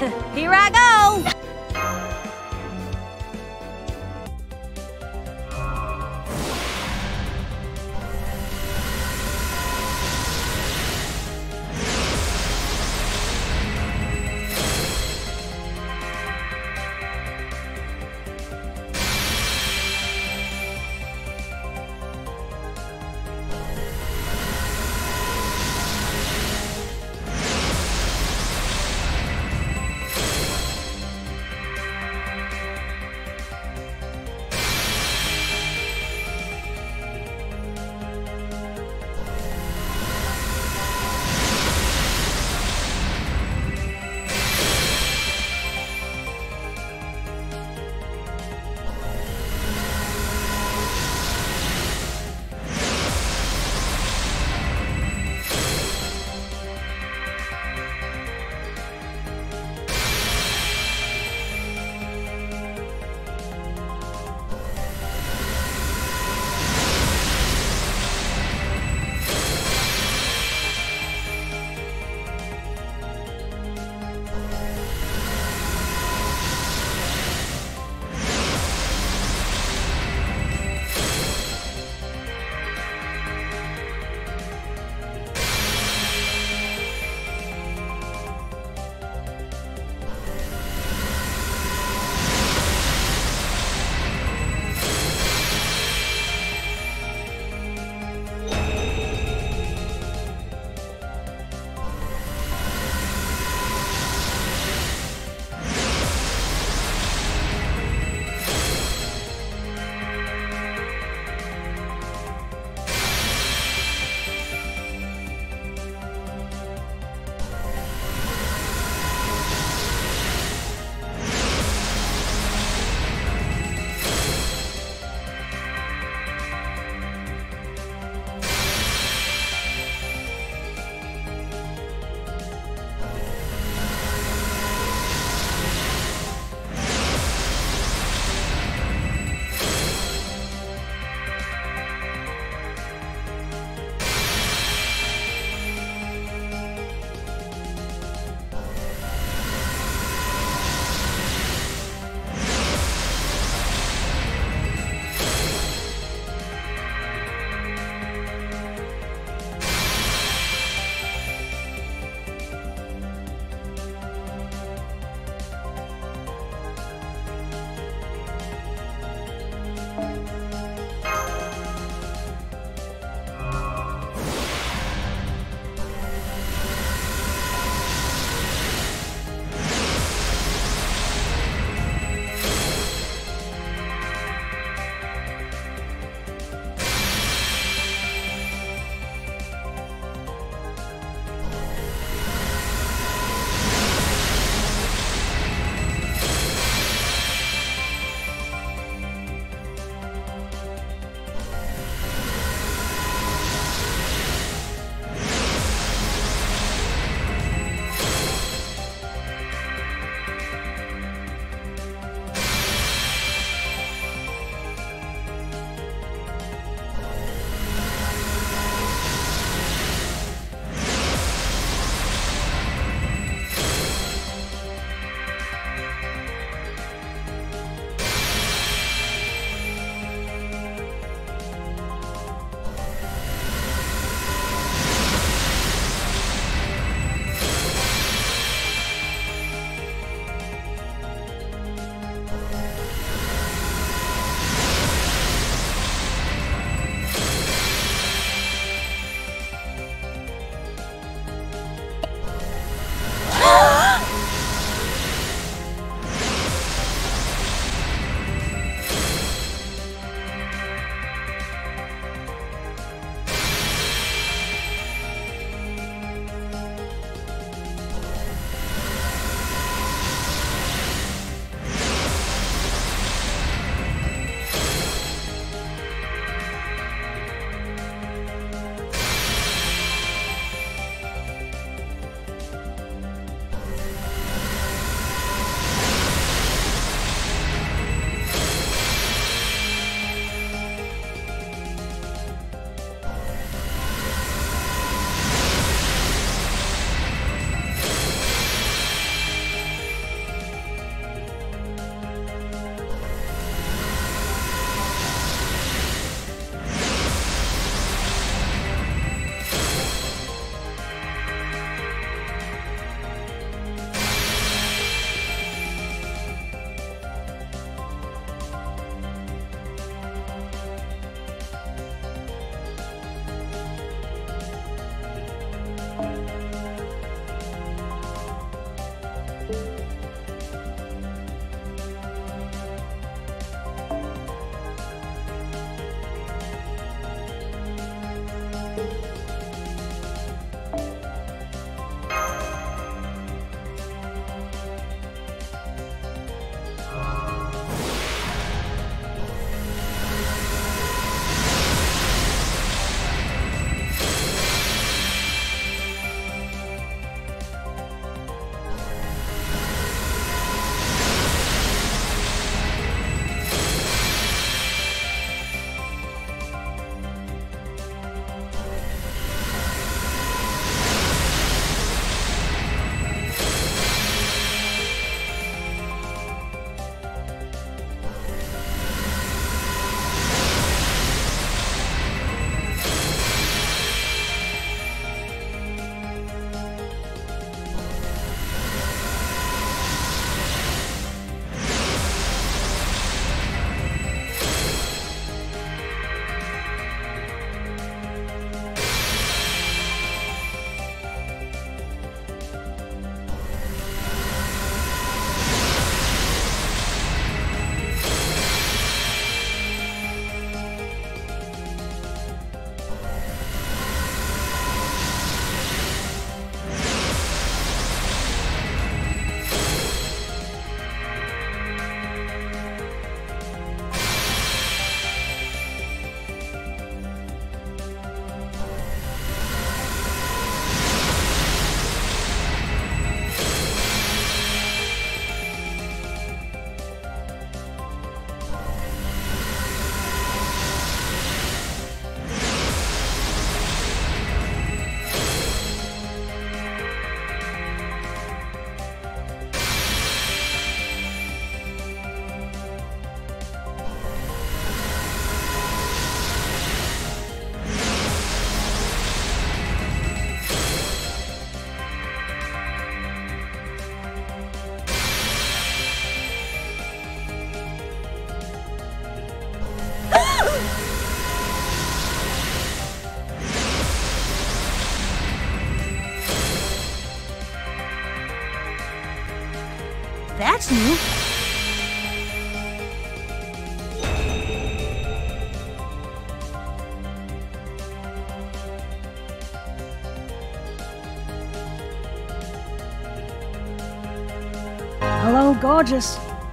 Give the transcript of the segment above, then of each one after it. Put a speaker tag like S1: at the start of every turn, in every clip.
S1: Here I go!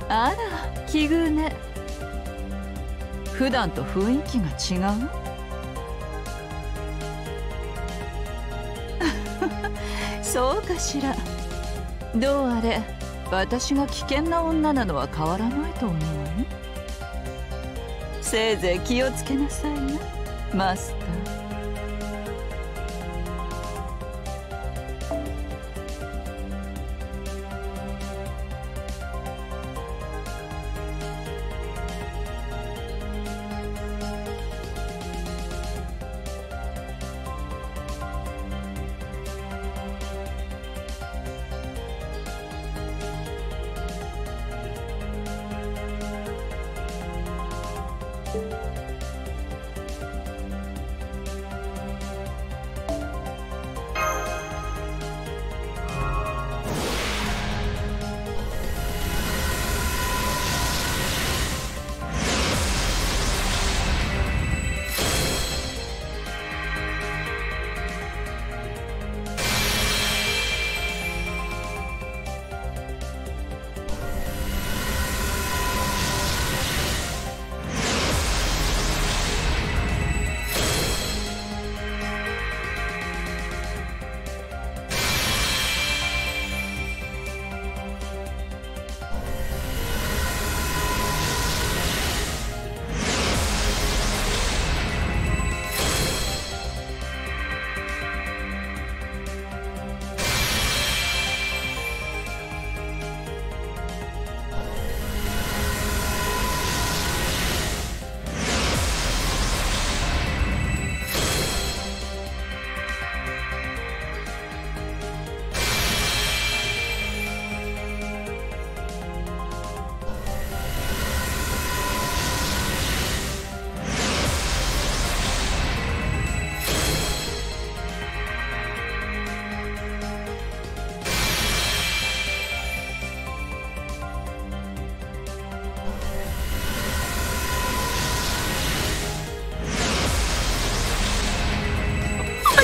S2: あら奇遇ね。普段と雰囲気が違う？そうかしら。どうあれ私が危険な女なのは変わらないと思うせいぜい気をつけなさいなマスター。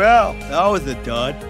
S3: Well, that was a dud.